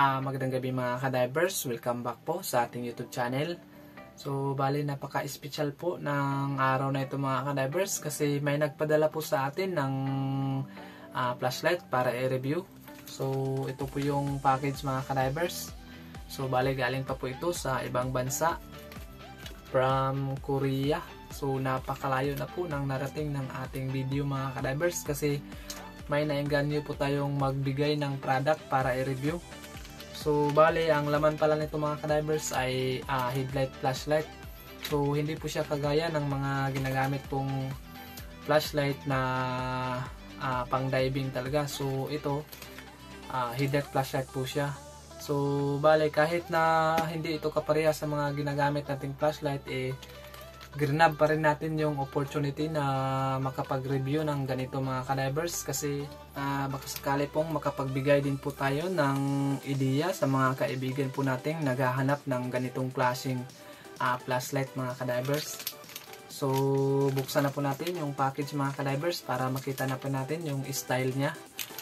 Ah, magandang gabi mga ka-divers. Welcome back po sa ating YouTube channel. So, bali napaka-special po ng araw na ito mga ka-divers kasi may nagpadala po sa atin ng ah, flashlight para i-review. So, ito po yung package mga ka-divers. So, bali galing pa po ito sa ibang bansa from Korea. So, napakalayo na po ng narating ng ating video mga ka-divers kasi may nainganyo po tayong magbigay ng product para i-review. So, bale, ang laman pala nito mga kadivers ay ah, headlight flashlight. So, hindi po siya kagaya ng mga ginagamit pong flashlight na ah, pang diving talaga. So, ito, ah, headlight flashlight po siya. So, bale, kahit na hindi ito kapareha sa mga ginagamit nating flashlight, eh, grinab pa rin natin yung opportunity na makapag-review ng ganito mga kadivers kasi ah, baka sakali pong makapagbigay din po tayo ng ideya sa mga kaibigan po nating naghahanap ng ganitong klaseng ah, flashlight mga kadivers. So, buksan na po natin yung package mga kadivers para makita na po natin yung style niya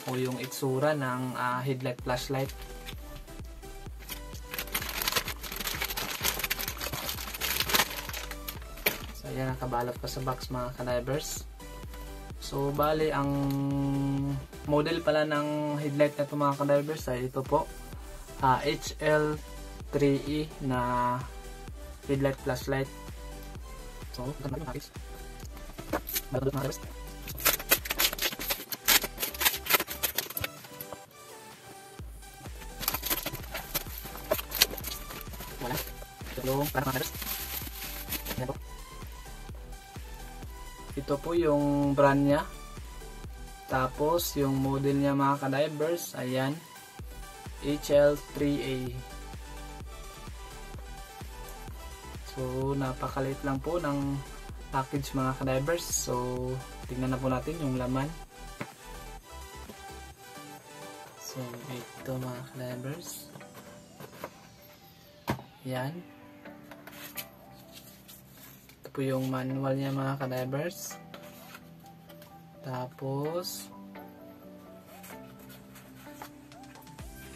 o yung itsura ng ah, headlight flashlight. So, ayan, nakabalot pa sa box mga kadivers. So, bali, ang model pala ng headlight na ito mga kadivers ay ito po. ah, HL3E na headlight flashlight. So, ganda yung package. Balot mga. Wala. Yung para mga kadivers. Ayan po. Ito po yung brand niya. Tapos, yung model niya mga ka-divers, ayan. HL3A. So, napakalit lang po ng package mga ka-divers. So, tingnan na po natin yung laman. So, ito mga ka-divers. Yan. Po yung manual niya mga ka-divers. Tapos,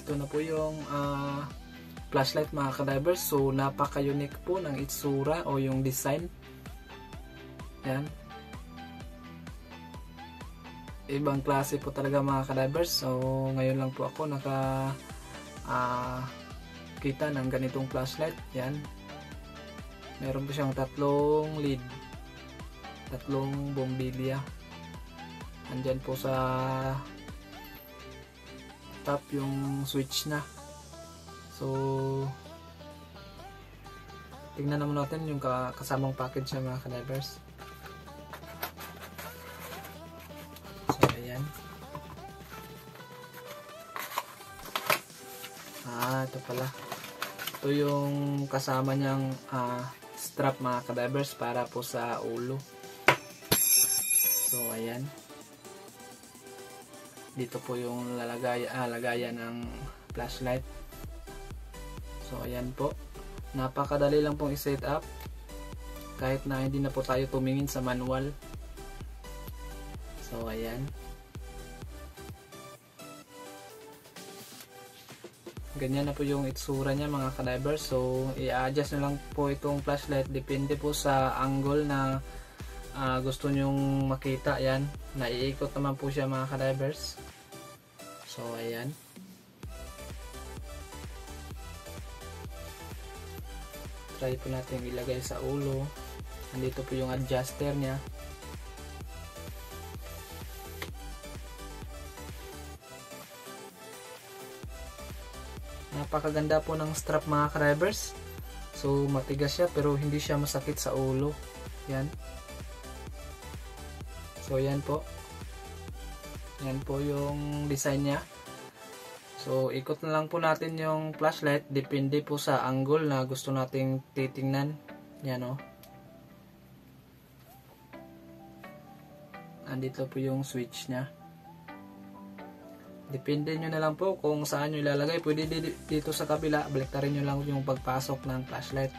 ito na po yung ah, flashlight mga ka-divers. So, napaka-unique po ng itsura o yung design. Yan. Ibang klase po talaga mga ka-divers. So, ngayon lang po ako naka ah, kita ng ganitong flashlight. Yan. Meron po siyang tatlong lead. Tatlong bombilya. Andyan po sa top yung switch na. So, tingnan naman natin yung ka- kasamang package ng mga kadivers. So, ayan. Ah, ito pala. Ito yung kasama niyang ah, strap mga kadivers para po sa ulo. So, ayan. Dito po yung lalagay, ah, lagayan ng flashlight. So, ayan po. Napakadali lang pong i-set up. Kahit na hindi na po tayo tumingin sa manual. So, ayan. Ganyan na po yung itsura niya mga kadivers. So, i-adjust na lang po itong flashlight. Depende po sa angle na ah, gusto nyong makita. Yan. Naiikot naman po siya mga kadivers. So, ayan. Try po natin ilagay sa ulo. Nandito po yung adjuster niya. Napakaganda po ng strap mga drivers. So matigas siya pero hindi siya masakit sa ulo. Yan. So yan po. Yan po yung design niya. So ikot na lang po natin yung flashlight. Depende po sa angle na gusto nating titingnan. Yan o. Andito po yung switch niya. Depende nyo na lang po kung saan nyo ilalagay. Pwede di- dito sa kabila, baliktarin nyo lang yung pagpasok ng flashlight.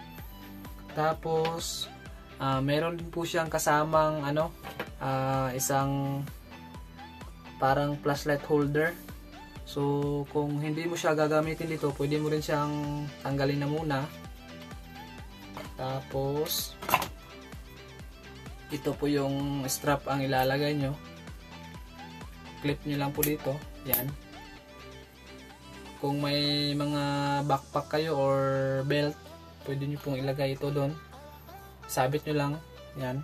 Tapos, ah, meron din po siyang kasamang ano, ah, isang parang flashlight holder. So, kung hindi mo siya gagamitin dito, pwede mo rin siyang tanggalin na muna. Tapos, ito po yung strap ang ilalagay nyo. Clip nyo lang po dito. Yan. Kung may mga backpack kayo or belt, pwede nyo pong ilagay ito doon. Sabit nyo lang. Yan.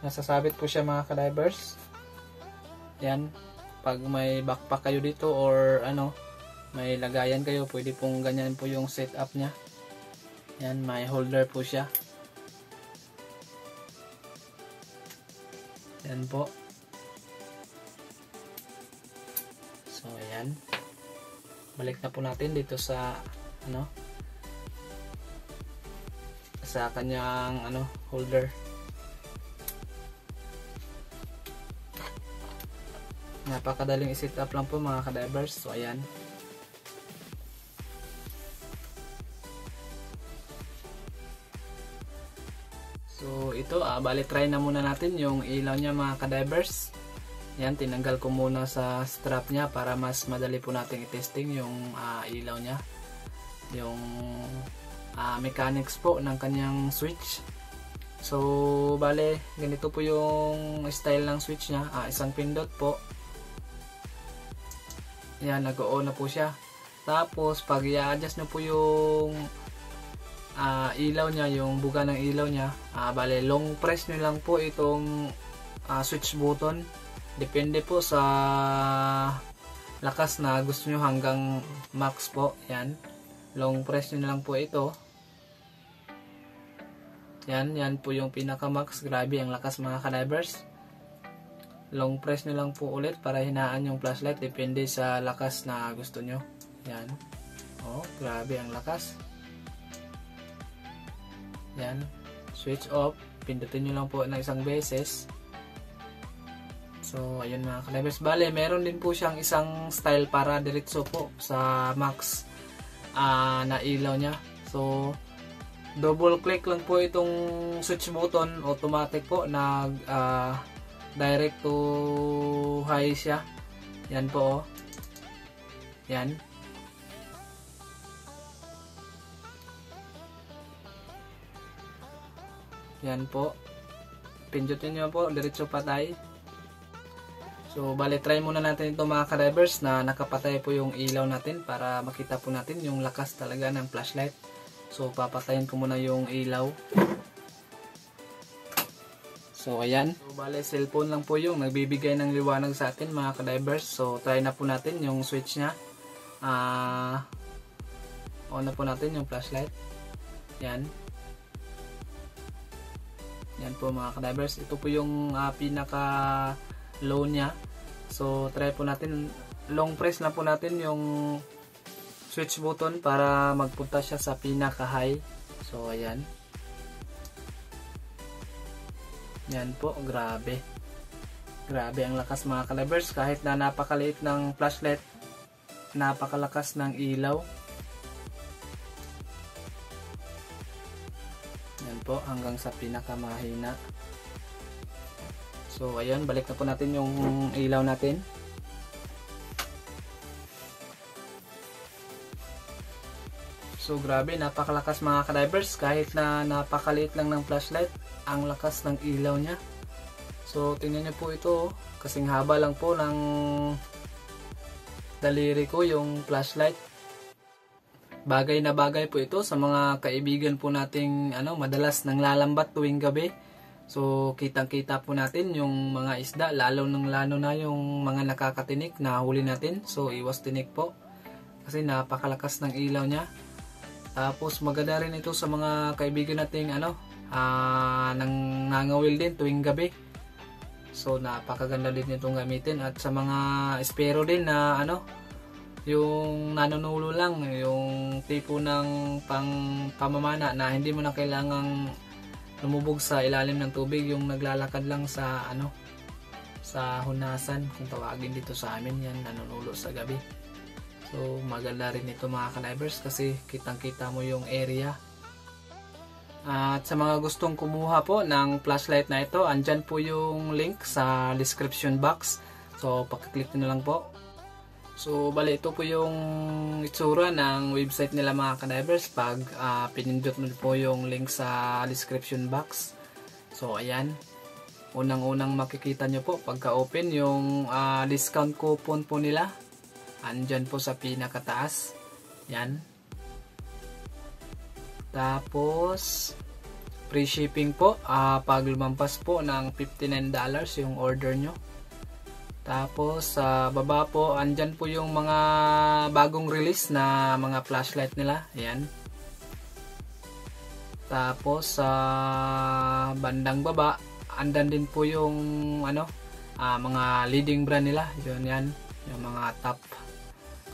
Nasasabit po siya mga kadivers. Yan pag may backpack kayo dito or ano may lagayan kayo pwede pong ganyan po yung setup nya yan may holder po siya yan po ayan. Balik na po natin dito sa ano sa kanyang ano holder. Napakadaling i-set up lang po mga kadivers. So ayan. So ito ah, bali try na muna natin yung ilaw niya mga kadivers yan tinanggal ko muna sa strap niya para mas madali po natin i-testing yung uh, ilaw niya yung uh, mechanics po ng kanyang switch so bale ganito po yung style ng switch niya uh, isang pindot po yan, nag-on na po siya. Tapos, pag i-adjust nyo po yung uh, ilaw niya, yung buga ng ilaw niya, uh, bale, long press nyo lang po itong uh, switch button. Depende po sa lakas na gusto nyo hanggang max po. Yan. Long press nyo lang po ito. Yan, yan po yung pinaka max. Grabe ang lakas mga kanibers long press nyo lang po ulit para hinaan yung flashlight depende sa lakas na gusto nyo yan oh grabe ang lakas yan switch off pindutin nyo lang po na isang beses so ayun mga kalibers bale meron din po siyang isang style para diretso po sa max uh, na ilaw nya so double click lang po itong switch button. Automatic po nag uh, direct to high siya. Yan po oh. yan. Yan po. Pindutin nyo po diretso patay so bali try muna natin ito mga ka-drivers na nakapatay po yung ilaw natin para makita po natin yung lakas talaga ng flashlight so papatayin ko muna yung ilaw So, ayan. So, bale, cellphone lang po yung nagbibigay ng liwanag sa atin mga kadivers. So, try na po natin yung switch niya. Ah, uh, on na po natin yung flashlight. Yan. Yan po mga kadivers. Ito po yung uh, pinaka low niya. So, try po natin. Long press na po natin yung switch button para magpunta siya sa pinaka high. So, ayan. Yan po, grabe. Grabe ang lakas mga kalibers. Kahit na napakaliit ng flashlight, napakalakas ng ilaw. Yan po, hanggang sa pinakamahina. So, ayun, balik na po natin yung ilaw natin. So grabe, napakalakas mga kadivers kahit na napakaliit lang ng flashlight, ang lakas ng ilaw niya. So tingnan niyo po ito, kasing haba lang po ng daliri ko yung flashlight. Bagay na bagay po ito sa mga kaibigan po nating ano, madalas nang lalambat tuwing gabi. So kitang-kita po natin yung mga isda, lalo nang lalo na yung mga nakakatinik na huli natin. So iwas tinik po kasi napakalakas ng ilaw niya. Tapos maganda rin ito sa mga kaibigan nating ano, uh, nang nangawil din tuwing gabi. So napakaganda din itong gamitin at sa mga espero din na ano, yung nanonulo lang, yung tipo ng pang pamamana na hindi mo na kailangang lumubog sa ilalim ng tubig, yung naglalakad lang sa ano, sa hunasan kung tawagin dito sa amin yan, nanonulo sa gabi. So maganda rin ito mga kanibers kasi kitang kita mo yung area. At sa mga gustong kumuha po ng flashlight na ito, andyan po yung link sa description box. So pakiclick nyo lang po. So, bali ito po yung itsura ng website nila mga kadivers pag uh, pinindot mo po yung link sa description box. So, ayan. Unang-unang makikita nyo po pagka-open yung uh, discount coupon po nila. Andyan po sa pinakataas. Yan. Tapos, free shipping po. Uh, pag lumampas po ng $59 yung order nyo. Tapos sa baba po, andyan po yung mga bagong release na mga flashlight nila. Ayan. Tapos sa bandang baba, andan din po yung ano, uh, mga leading brand nila. Yun yan, yung mga top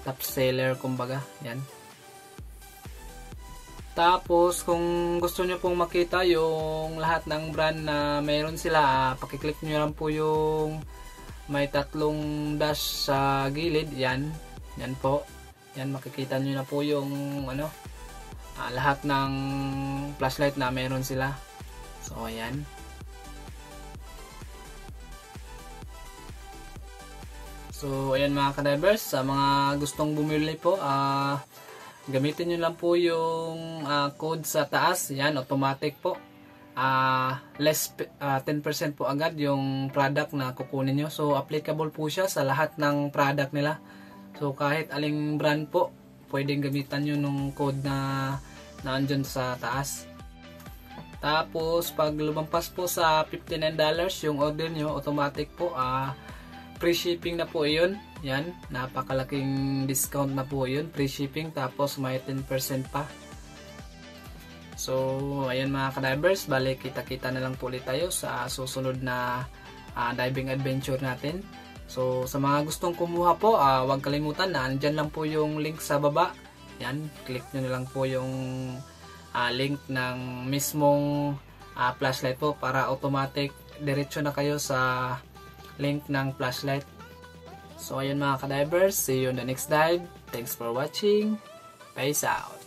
top seller kumbaga. Yan. Tapos kung gusto niyo pong makita yung lahat ng brand na mayroon sila, uh, pakiclick niyo lang po yung may tatlong dash sa gilid yan. Yan po. Yan makikita nyo na po yung ano uh, lahat ng flashlight na meron sila. So ayan. So ayan mga kadivers sa mga gustong bumili po ah gamitin nyo lang po yung uh, code sa taas. Yan automatic po uh, less uh, 10% po agad yung product na kukunin nyo. So, applicable po siya sa lahat ng product nila. So, kahit aling brand po, pwedeng gamitan nyo nung code na naandyan sa taas. Tapos, pag lumampas po sa $59 yung order nyo, automatic po, uh, free shipping na po yun. Yan, napakalaking discount na po yun, free shipping. Tapos, may 10% pa. So, ayan mga ka-divers, balik kita-kita na lang po ulit tayo sa susunod na uh, diving adventure natin. So, sa mga gustong kumuha po, uh, huwag kalimutan na andyan lang po yung link sa baba. Yan, click nyo na lang po yung uh, link ng mismong uh, flashlight po para automatic diretso na kayo sa link ng flashlight. So, ayun mga ka-divers, see you on the next dive. Thanks for watching. Peace out.